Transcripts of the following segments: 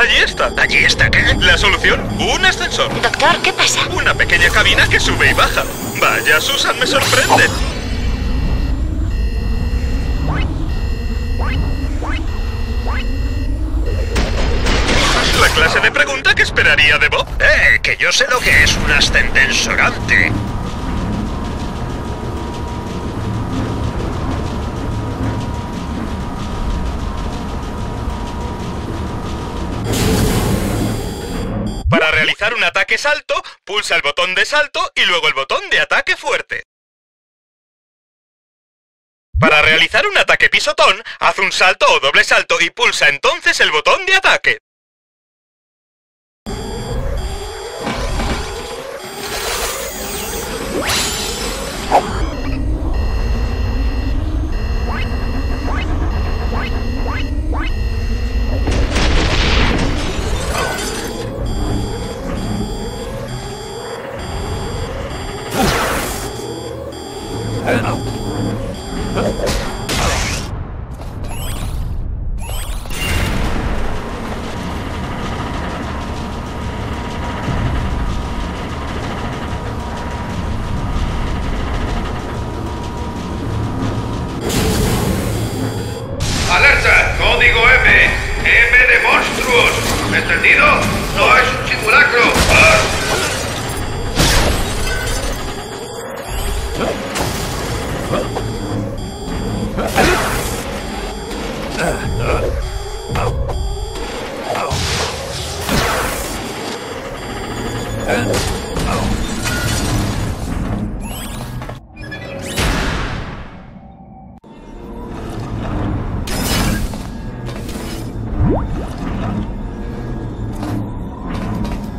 Allí está. ¿Allí está qué? La solución, un ascensor. Doctor, ¿qué pasa? Una pequeña cabina que sube y baja. Vaya, Susan, me sorprende. La clase de pregunta que esperaría de Bob. ¡Eh! Que yo sé lo que es un ascendensorante. Para realizar un ataque salto, pulsa el botón de salto y luego el botón de ataque fuerte. Para realizar un ataque pisotón, haz un salto o doble salto y pulsa entonces el botón de ataque. Venom.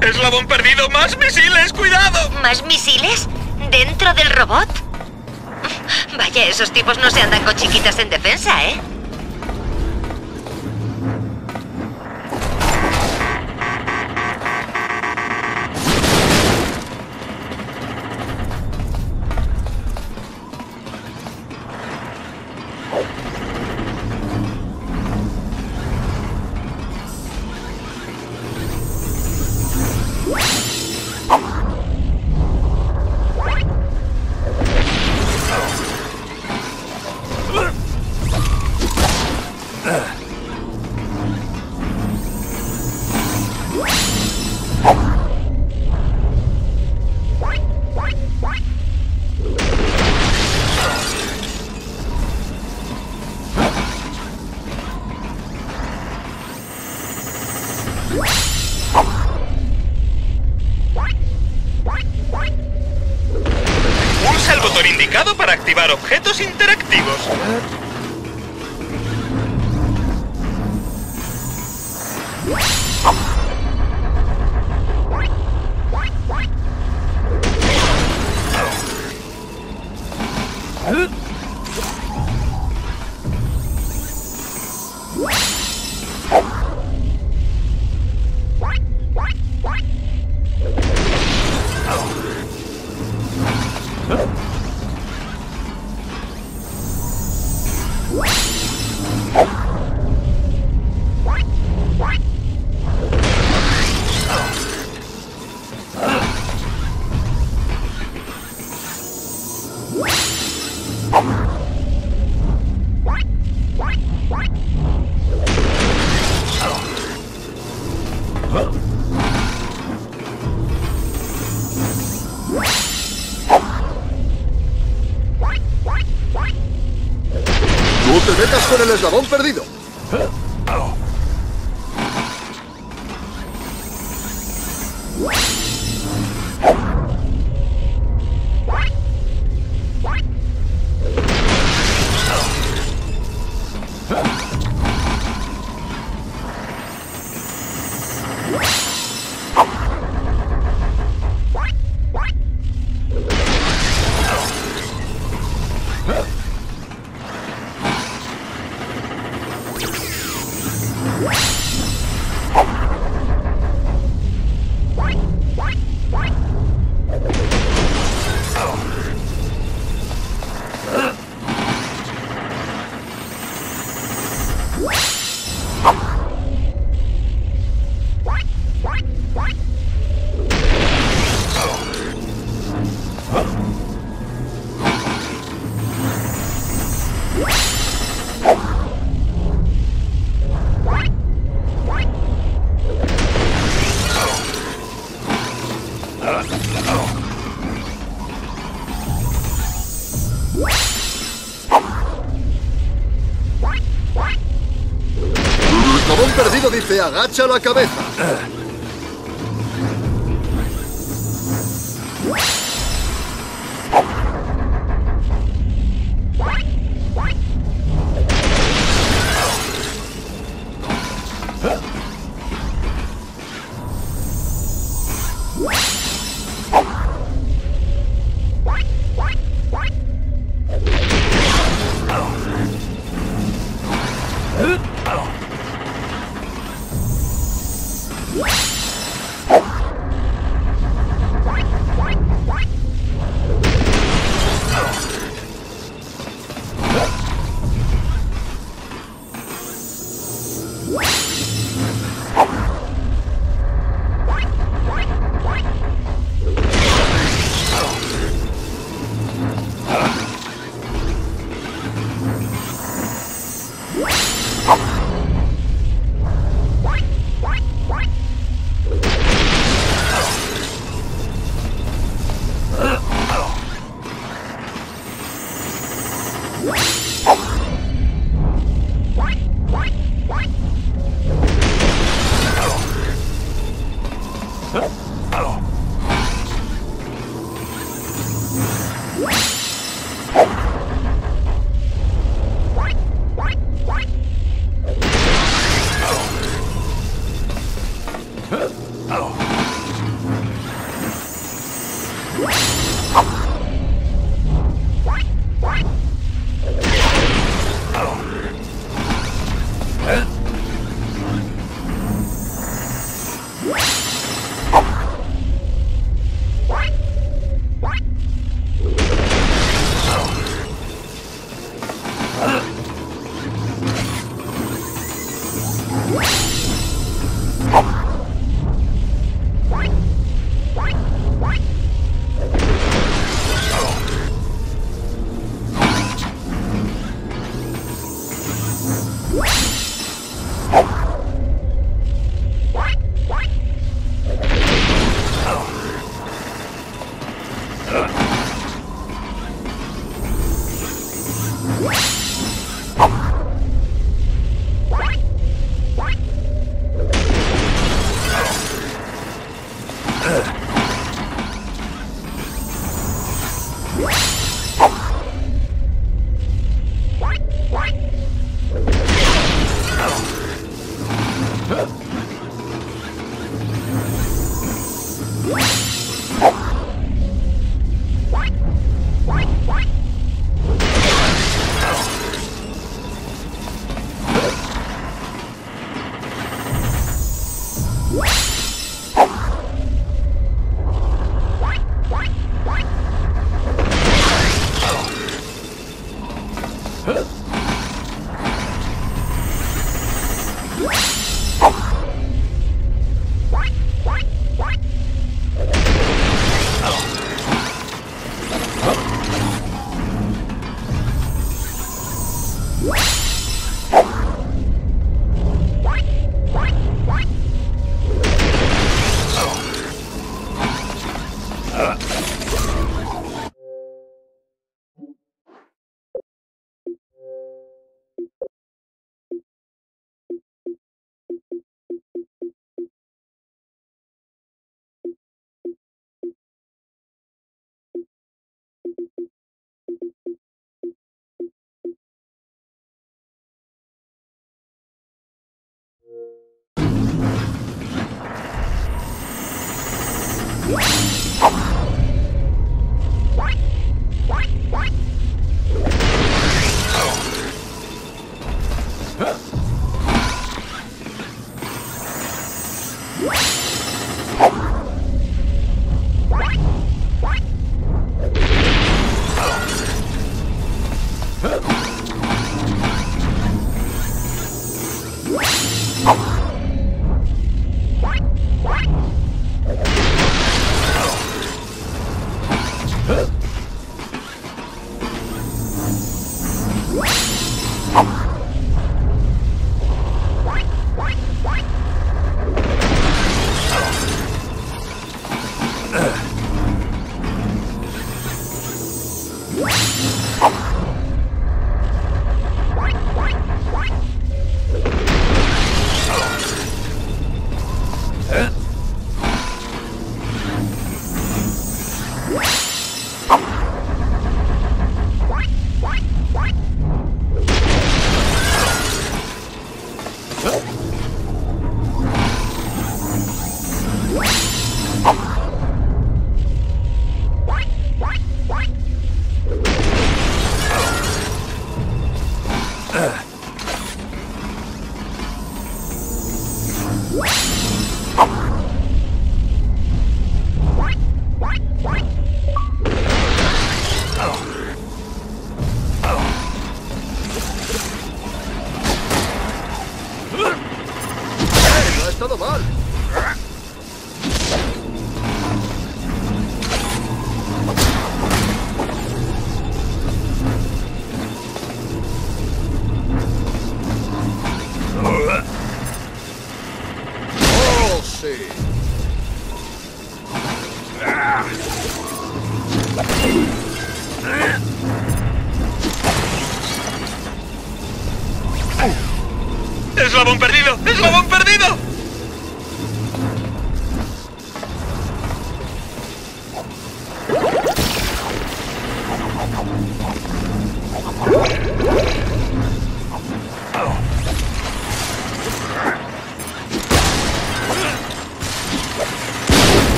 ¡Eslabón perdido! ¡Más misiles! ¡Cuidado! ¿Más misiles? ¿Dentro del robot? Vaya, esos tipos no se andan con chiquitas en defensa, ¿eh? Activar objetos interactivos. Eslabón perdido! Agacha la cabeza.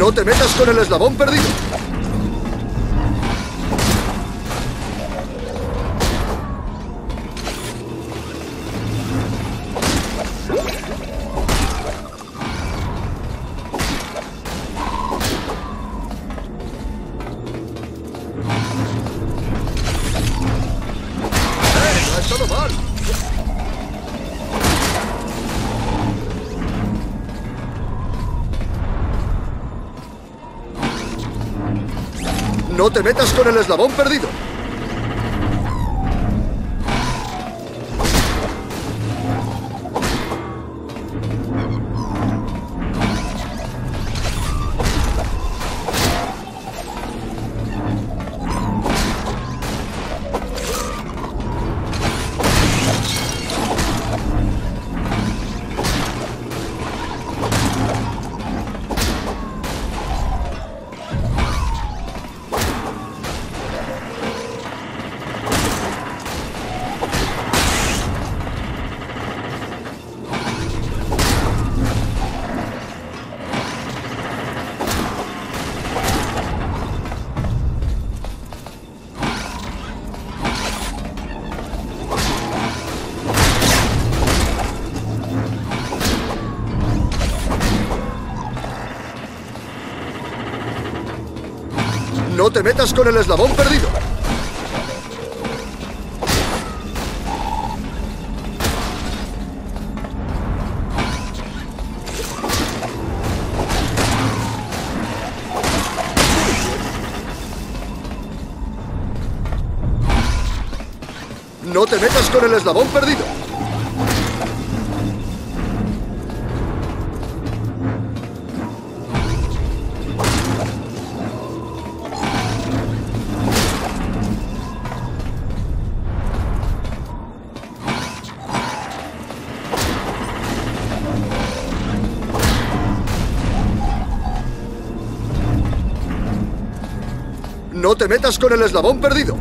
No te metas con el eslabón perdido. No te metas con el eslabón perdido. No te metas con el eslabón perdido. No te metas con el eslabón perdido. Te metas con el eslabón perdido.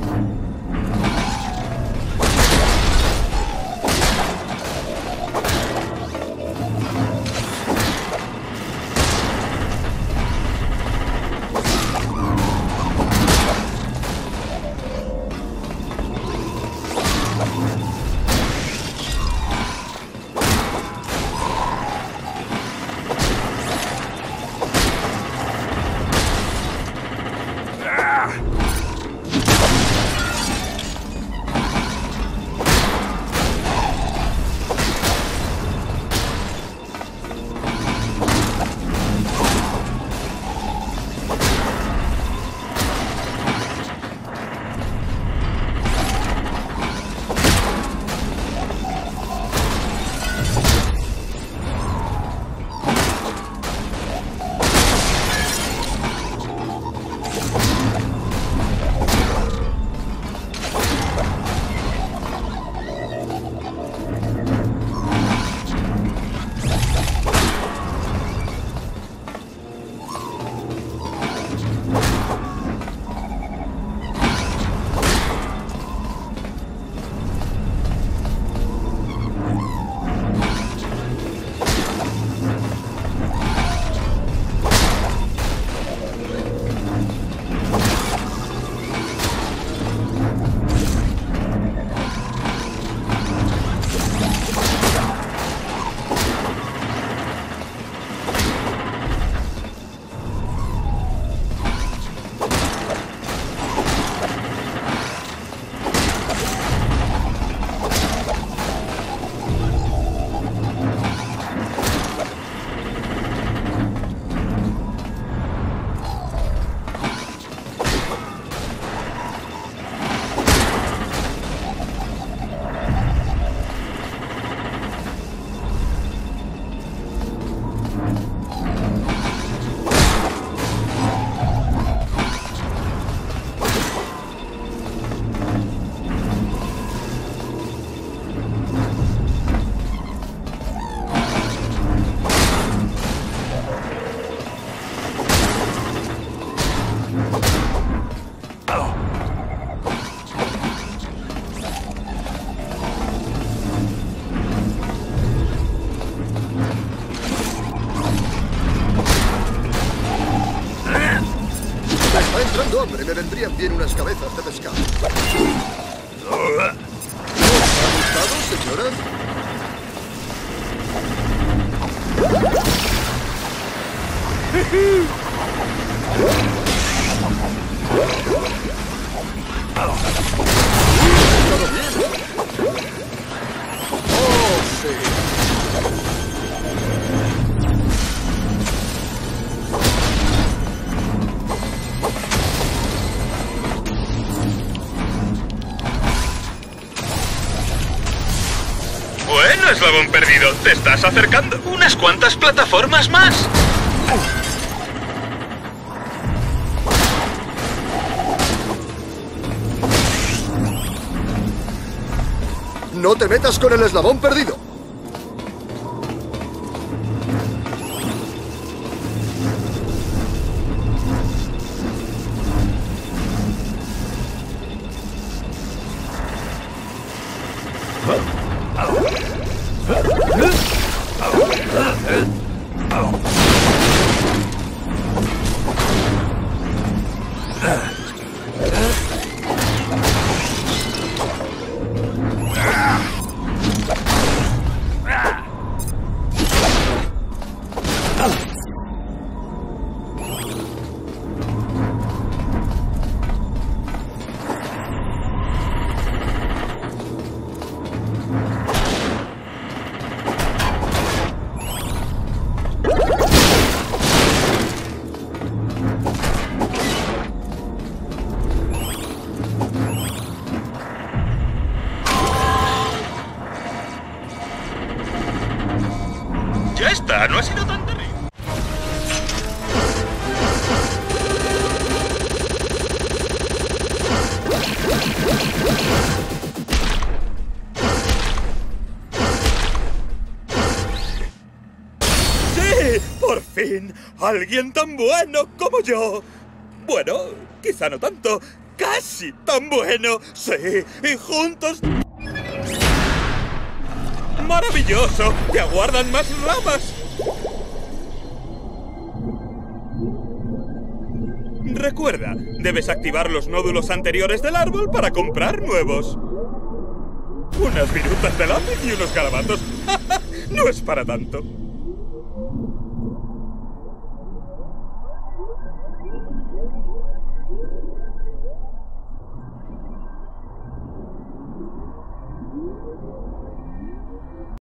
Te estás acercando. Unas cuantas plataformas más. ¡No te metas con el eslabón perdido! ¡Alguien tan bueno como yo! Bueno, quizá no tanto. ¡Casi tan bueno! ¡Sí! ¡Y juntos! ¡Maravilloso! ¡Te aguardan más ramas! Recuerda, debes activar los nódulos anteriores del árbol para comprar nuevos. Unas virutas de lápiz y unos garabatos. no es para tanto.